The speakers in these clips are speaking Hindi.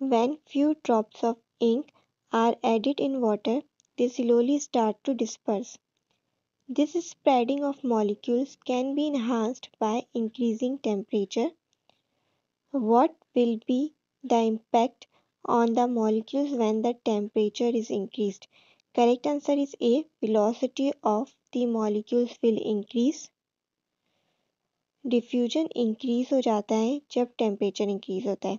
When few drops of ink are added in water, they slowly start to disperse. This spreading of molecules can be enhanced by increasing temperature. What will be the impact on the molecules when the temperature is increased? Correct answer is A. Velocity of the molecules will increase. Diffusion increase हो जाता है जब टेम्परेचर इंक्रीज होता है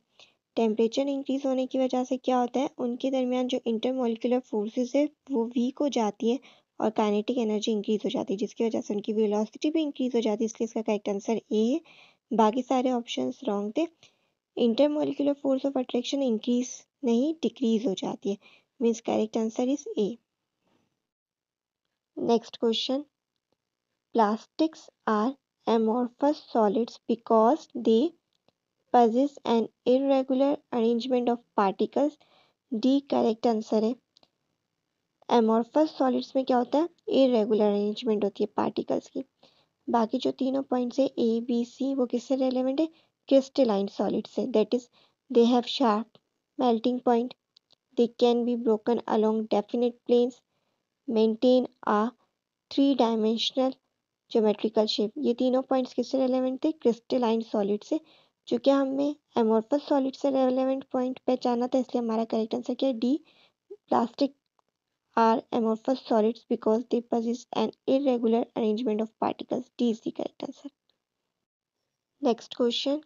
टेम्परेचर इंक्रीज होने की वजह से क्या होता है? उनके दरमियान जो इंटरमोलिकुलर फोर्सेस है, वो वीक हो जाती है और काइनेटिक एनर्जी इंक्रीज हो जाती है, जिसकी वजह से उनकी वेलोसिटी भी इंक्रीज हो जाती है। इसलिए इसका करेक्ट आंसर ए है। बाकी सारे ऑप्शन रॉन्ग थे। Intermolecular force of attraction increase नहीं डिक्रीज हो जाती है। Means correct answer is A next question plastics are amorphous solids because they possess an irregular arrangement of particles. D correct answer है। एमोर्फस सॉलिड्स में क्या होता है? इरेगुलर अरेंजमेंट होती है पार्टिकल्स की। बाकी जो तीनों पॉइंट्स है ए बी सी वो किससे रेलेवेंट है? क्रिस्टलाइन सॉलिड से। That is they have sharp melting point they can be broken along definite planes maintain a three dimensional geometrical shape ये तीनों पॉइंट्स किससे रेलेवेंट थे? क्रिस्टलाइन सॉलिड से। चूँकि हमें एमोर्फस सॉलिड से रेलेवेंट पॉइंट पहचाना था, इसलिए हमारा करेक्ट आंसर क्या है? D plastic are amorphous solids because they possess an irregular arrangement of particles D is the correct answer next question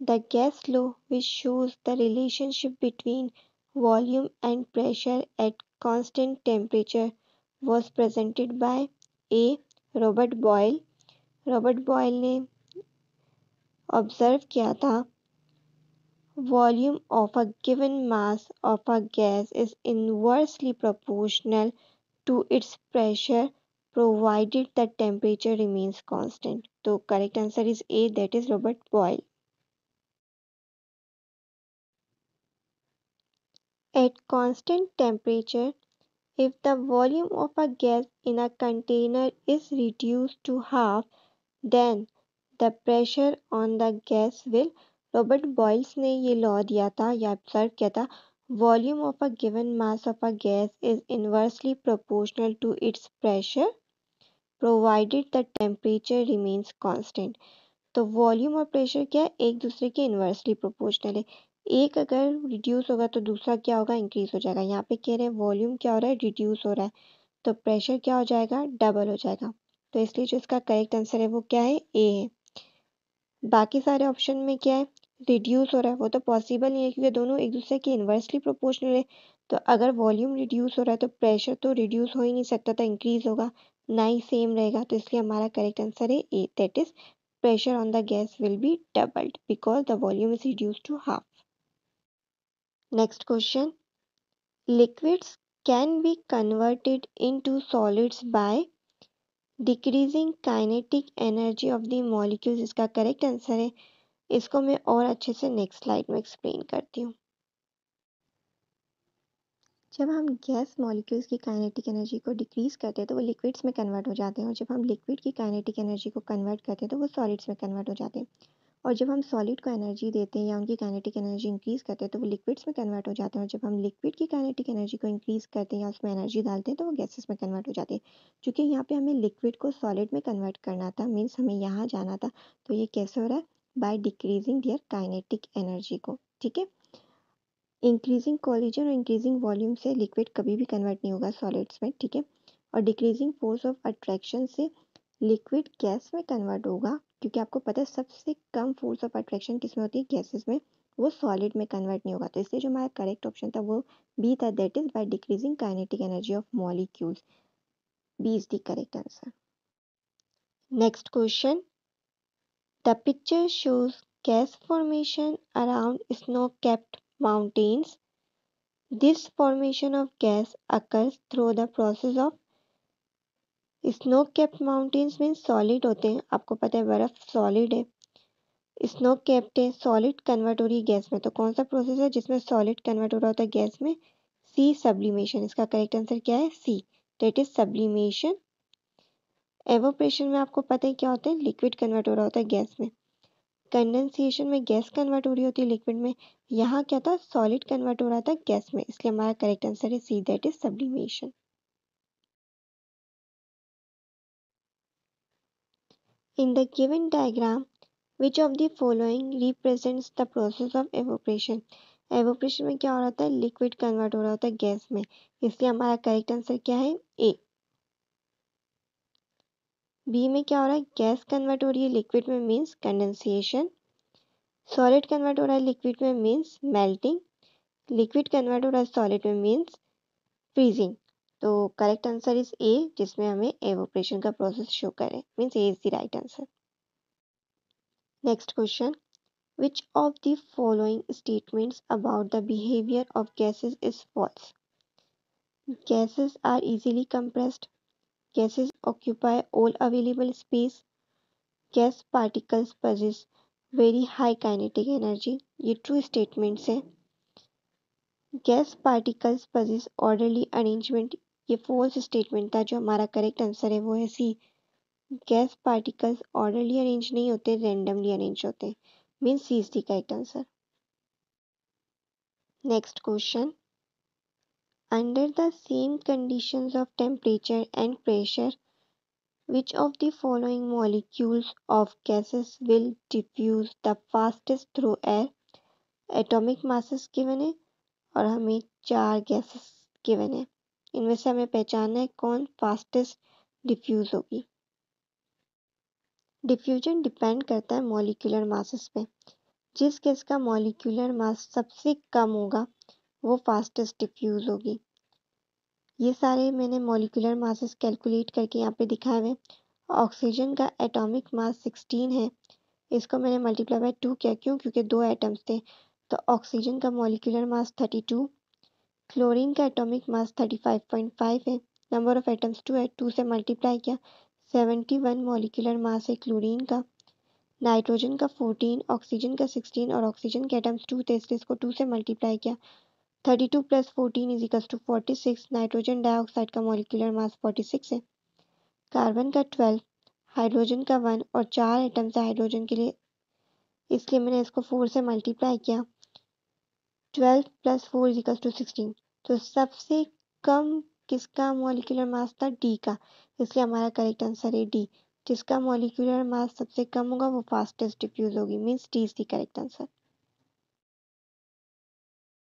the gas law which shows the relationship between volume and pressure at constant temperature was presented by A. Robert Boyle Robert Boyle ने ऑब्जर्व किया था volume of a given mass of a gas is inversely proportional to its pressure provided the temperature remains constant तो correct answer is A that is Robert Boyle At constant temperature, If the volume of a gas in a container is reduced to half, then the pressure on the gas will Robert Boyle's ने ये लॉ दिया था या ऑब्ज़र्व किया था? Volume of a given mass of a gas is inversely proportional to its pressure provided the temperature remains constant तो वॉल्यूम और प्रेशर क्या है? एक दूसरे के इनवर्सली प्रोपोर्शनल है। एक अगर रिड्यूस होगा तो दूसरा क्या होगा? इंक्रीज हो जाएगा। यहाँ पे कह रहे हैं वॉल्यूम क्या हो रहा है? रिड्यूस हो रहा है। तो प्रेशर क्या हो जाएगा? डबल हो जाएगा। तो इसलिए जो इसका करेक्ट आंसर है वो क्या है? ए है। बाकी सारे ऑप्शन में क्या है रिड्यूस हो रहा है, वो तो पॉसिबल नहीं है क्योंकि दोनों एक दूसरे के इन्वर्सली प्रोपोर्शनल है तो अगर वॉल्यूम रिड्यूस हो रहा है तो प्रेशर तो रिड्यूस हो ही नहीं सकता था इंक्रीज होगा ना ही सेम रहेगा तो इसलिए हमारा करेक्ट आंसर है A that is pressure on the gas will be doubled because the volume is reduced to half. Next question. Liquids can be converted into solids by decreasing kinetic energy of the molecules इसका करेक्ट आंसर है। इसको मैं और अच्छे से नेक्स्ट स्लाइड में एक्सप्लेन करती हूँ। जब हम गैस मॉलिक्यूल्स की काइनेटिक एनर्जी को डिक्रीज करते हैं तो वो लिक्विड्स में कन्वर्ट हो जाते हैं और जब हम लिक्विड की काइनेटिक एनर्जी को कन्वर्ट करते हैं तो वो सॉलिड्स में कन्वर्ट हो जाते हैं। और जब हम सॉलिड को एनर्जी देते हैं या उनकी काइनेटिक एनर्जी इंक्रीज़ करते हैं तो वो लिक्विड्स में कन्वर्ट हो जाते हैं। और जब हम लिक्विड की काइनेटिक एनर्जी को इंक्रीज़ करते हैं या उसमें एनर्जी डालते हैं तो वो गैसेस में कन्वर्ट हो जाते हैं। क्योंकि यहाँ पे हमें लिक्विड को सॉलिड में कन्वर्ट करना था मीन्स हमें यहाँ जाना था तो ये कैसे हो रहा है? By decreasing their kinetic energy को, ठीक है? इंक्रीजिंग कॉलिजन और इंक्रीजिंग वॉल्यूम से लिक्विड कभी भी कन्वर्ट नहीं होगा सॉलिड्स में, ठीक है? और डिक्रीजिंग फोर्स ऑफ़ अट्रैक्शन से लिक्विड गैस में कन्वर्ट होगा क्योंकि आपको पता है, सबसे कम फोर्स ऑफ़ अट्रैक्शन किसमें होती है? गैसेस में। वो सॉलिड में कन्वर्ट नहीं होगा। तो इसलिए जो हमारा करेक्ट ऑप्शन था, वो बी था that is by decreasing kinetic energy of molecules B is the correct answer next question the picture shows gas formation around snow-capped mountains. This formation of gas occurs through the process of snow capped mountains mean solid होते हैं। आपको पता है बर्फ़ सॉलिड है। स्नो कैप्ड है, सॉलिड कन्वर्ट हो रही है गैस में। तो कौन सा प्रोसेस है जिसमें सॉलिड कन्वर्ट हो रहा होता है गैस में? सी सब्लिमेशन इसका करेक्ट आंसर क्या है? C that is sublimation evaporation में आपको पता है क्या होता है? लिक्विड कन्वर्ट हो रहा होता है गैस में। कंडेंसेशन में गैस कन्वर्ट हो रही होती है लिक्विड में। यहाँ क्या था? सॉलिड कन्वर्ट हो रहा था गैस में। इसलिए हमारा करेक्ट आंसर है C that is sublimation In the given diagram, which of the following represents the process of evaporation? Evaporation में क्या हो रहा था लिक्विड कन्वर्ट हो रहा होता है गैस में। इसलिए हमारा करेक्ट आंसर क्या है? ए बी में क्या हो रहा है? गैस कन्वर्ट हो रही है। लिक्विड में मीन्स कंडेंसेशन सॉलिड कन्वर्ट हो रहा है। लिक्विड में मीन्स मेल्टिंग लिक्विड कन्वर्ट हो रहा है। सॉलिड में मीन्स फ्रीजिंग तो करेक्ट आंसर इज़ ए जिसमें हमें एवोप्रेशन का प्रोसेस शो करे। Means A is the right answer next question which of the following statements about the behaviour of gases is false gases are easily compressed gases occupy all available space gas particles possess very high kinetic energy ये ट्रू स्टेटमेंट्स हैं। Gas particles possess orderly arrangement ये फोर्स स्टेटमेंट था, जो हमारा करेक्ट आंसर है, वो है C gas particles orderly arrange नहीं होते रेंडमली अरेंज होते mean C is the correct answer next question under the same conditions of temperature and pressure which of the following molecules of gases will diffuse the fastest through air? Atomic masses given है और हमें चार गैसेस गिवन है। इनमें से हमें पहचानना है कौन फास्टेस्ट डिफ्यूज होगी। डिफ्यूजन डिपेंड करता है मॉलिक्यूलर मासेस पे। जिस गैस का मॉलिक्यूलर मास सबसे कम होगा, वो फास्टेस्ट डिफ्यूज होगी। ये सारे मैंने मॉलिक्यूलर मासेस कैलकुलेट करके यहाँ पे दिखाए हुए ऑक्सीजन का एटॉमिक मास 16 है। इसको मैंने मल्टीप्लाई बाय टू किया। क्यों? क्योंकि दो एटम्स थे। तो ऑक्सीजन का मॉलिक्यूलर मास 32 क्लोरीन का एटॉमिक मास 35.5 है। नंबर ऑफ़ एटम्स टू है टू से मल्टीप्लाई किया। 71 मॉलिक्यूलर मास है क्लोरीन का। नाइट्रोजन का 14 ऑक्सीजन का 16 और ऑक्सीजन के एटम्स टू थे, इसलिए इसको टू से मल्टीप्लाई किया। 32 plus fourteen is equals to 46 nitrogen dioxide का मॉलिक्यूलर मास 46 है। कार्बन का 12 हाइड्रोजन का वन और चार एटम्स है हाइड्रोजन के लिए। इसलिए मैंने इसको फोर से मल्टीप्लाई किया। Twelve plus four equals to sixteen तो सबसे कम किसका मोलिकुलर मास था? डी का। इसलिए हमारा करेक्ट आंसर है डी जिसका मोलिकुलर मास सबसे कम होगा वो फास्टेस्ट डिफ्यूज होगी। Means D is the correct answer